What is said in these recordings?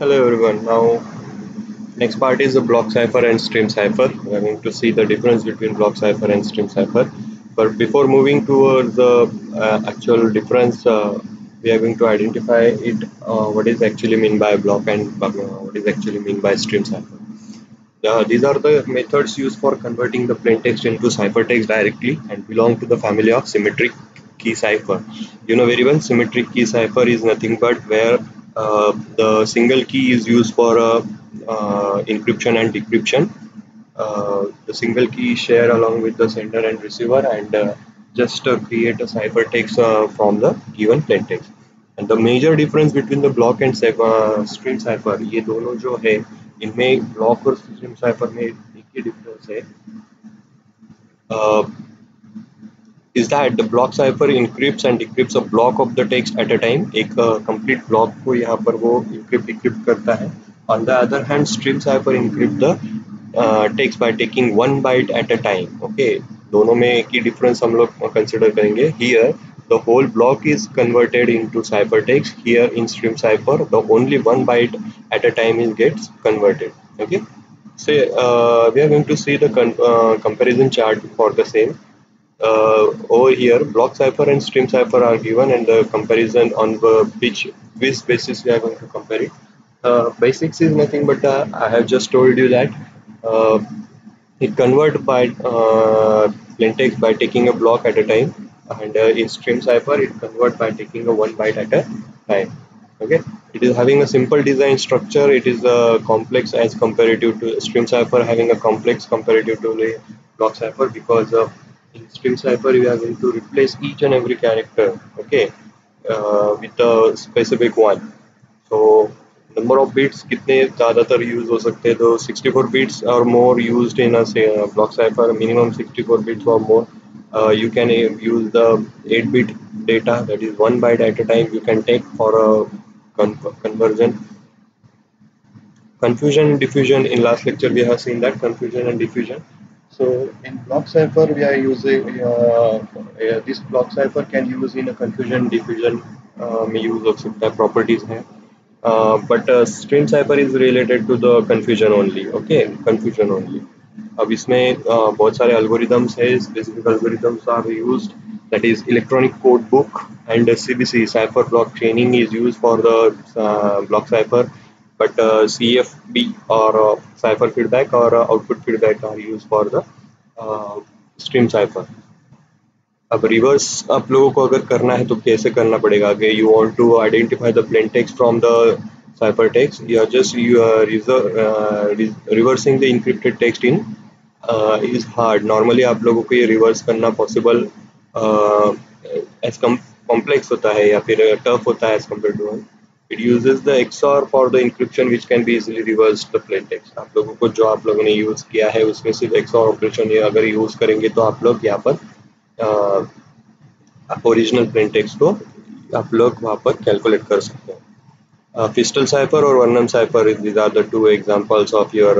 Hello everyone. Now next part is the block cipher and stream cipher. We are going to see the difference between block cipher and stream cipher. But before moving towards the uh, actual difference, uh, we are going to identify it uh, what is actually mean by block and uh, what is actually mean by stream cipher. These are the methods used for converting the plain text into ciphertext directly and belong to the family of symmetric key cipher. You know very well symmetric key cipher is nothing but where uh, the single key is used for uh, uh, encryption and decryption. Uh, the single key is shared along with the sender and receiver and uh, just create a ciphertext from the given plain text. And the major difference between the block and stream cipher ये दोनों जो है इनमें block और stream cipher में एक ही difference है is that the block cipher encrypts and decrypts a block of the text at a time एक complete block को यहाँ पर वो encrypt decrypt करता है the other hand stream cipher encrypt the uh, text by taking one byte at a time okay दोनों में एक ही difference हम लोग consider करेंगे here the whole block is converted into ciphertext here in stream cipher the only one byte at a time is gets converted okay so uh, we are going to see the uh, comparison chart for the same uh, over here block cipher and stream cipher are given and the comparison on the which which basis we are going to compare it. Uh, basics is nothing but uh, I have just told you that uh, it convert by uh, plain text by taking a block at a time and uh, in stream cipher it convert by taking a one byte at a time. Okay? It is having a simple design structure. It is uh, complex as comparative to stream cipher having a complex comparative to the block cipher because of in stream cipher we are going to replace each and every character okay uh, with a specific one so number of bits कितने ज़्यादातर use हो सकते हैं तो 64 bits are more used in a say a block cipher minimum 64 bits or more uh, you can use the 8 bit data that is one byte at a time you can take for a con conversion confusion and diffusion in last lecture we have seen that confusion and diffusion so in block cipher, we are using uh, uh, this block cipher can use in a confusion diffusion uh, में use हो सकता है properties हैं uh, but uh, stream cipher is related to the confusion only okay confusion only अब इसमें uh, बहुत सारे algorithms है specific algorithms are used that is electronic code book and CBC cipher block training is used for the uh, block cipher but uh, CFB or uh, cipher feedback or uh, output feedback are used for the uh, stream cipher. अब reverse आप लोगों को अगर करना है तो कैसे करना पड़ेगा? अगर you want to identify the plain text from the cipher text you are just you reversing the encrypted text in is hard normally आप लोगों को ये रिवर्स करना पॉसिबल एज कम कॉम्प्लेक्स होता है या फिर uh, टफ होता है as compare to it uses the XOR for the encryption which can be easily reversed the plain text. आप लोगों को जो आप लोगों ने use किया है उसमें सिर्फ XOR operation ये अगर use करेंगे तो आप लोग यहाँ पर original plaintext को आप लोग वहाँ पर calculate कर सकते हैं। Feistel cipher और Vernam cipher these are the two examples of your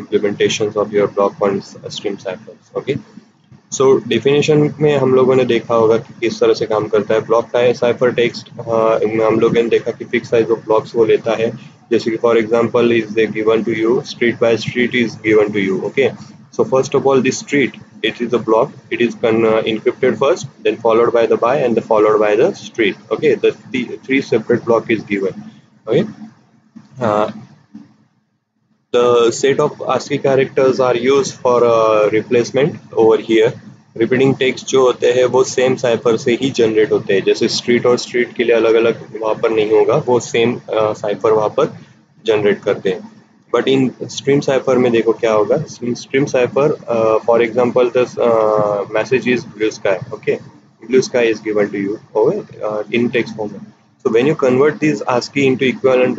implementations of your block point stream ciphers okay? So so, definition में हम लोगों ने देखा होगा कि किस तरह से काम करता है ब्लॉक साइफर टेक्स्ट हम लोगों ने देखा कि फिक्स साइज ऑफ ब्लॉक्स वो लेता है जैसे कि for example is they given to you street by street is given to you okay so first of all this street it is a block it is uh, encrypted first then followed by the by and the followed by the street okay the, the three separate block is given okay uh, the set of ASCII characters are used for uh, replacement over here Repeating text जो होते हैं वो same cipher से ही generate होते हैं। जैसे street और street के लिए अलग अलग वहाँ पर नहीं होगा वो सेम साइफर वहाँ पर जनरेट करते हैं। बट इन स्ट्रीम साइफर में देखो क्या होगा stream cipher for example the message is blue sky okay blue sky is given to you over uh, in text format so when you convert these ASCII into equivalent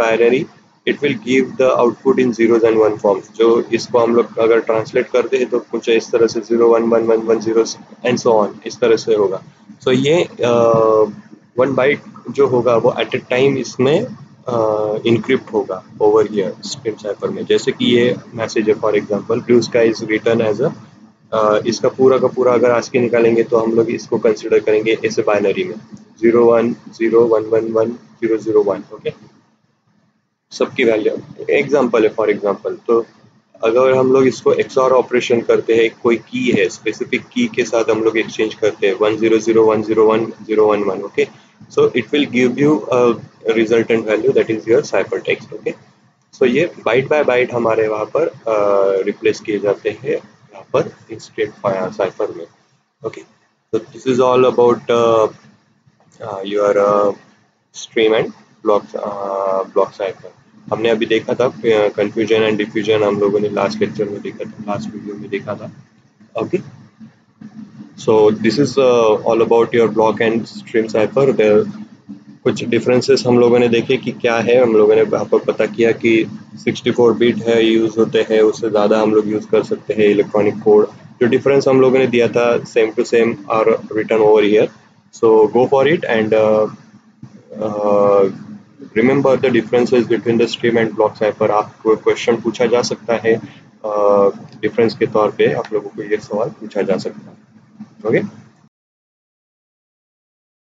it will give the output in zeros and one forms जो इसको हम लोग अगर translate करते हैं तो कुछ इस तरह से zero one one one one zero and so on इस तरह से होगा। सो so ये वन बाइट जो होगा वो एट ए टाइम इसमें इंक्रिप्ट होगा ओवर हियर स्ट्रीम साइफर में। जैसे कि ये मैसेज है for example blue sky is return as a, इसका पूरा का पूरा अगर आज के निकालेंगे तो हम लोग इसको कंसिडर करेंगे ऐसे बाइनरी में। Zero one zero one one one zero zero one okay सबकी वैल्यू एग्ज़ाम्पल है फॉर एग्ज़ाम्पल तो अगर हम लोग इसको एक्सआर ऑपरेशन करते हैं कोई की है स्पेसिफिक की के साथ हम लोग एक्सचेंज करते हैं one zero zero one zero one zero one one okay so it will give you resultant value that is your cipher text okay so ये बाइट बाय बाइट हमारे वहाँ पर रिप्लेस uh, किए जाते हैं यहाँ पर इंस्टेंट साइफर में okay so this is all about uh, stream and block block and हमने अभी देखा था कंफ्यूजन एंड डिफ्यूजन हम लोगों ने लास्ट लेक्चर में देखा था लास्ट वीडियो में देखा था। Okay so this is all about your block and stream cipher कुछ डिफरेंसेस हम लोगों ने देखे कि क्या है। हम लोगों ने वहाँ पर पता किया कि 64 बिट है यूज़ होते हैं, उससे ज़्यादा हम लोग यूज़ कर सकते हैं इलेक्ट्रॉनिक कोड जो डिफरेंस हम लोगों ने दिया था same to same are return over year so go for it and remember the differences between the stream and block cipher आपको क्वेश्चन पूछा जा सकता है डिफरेंस के तौर पे आप लोगों को ये सवाल पूछा जा सकता है ओके okay?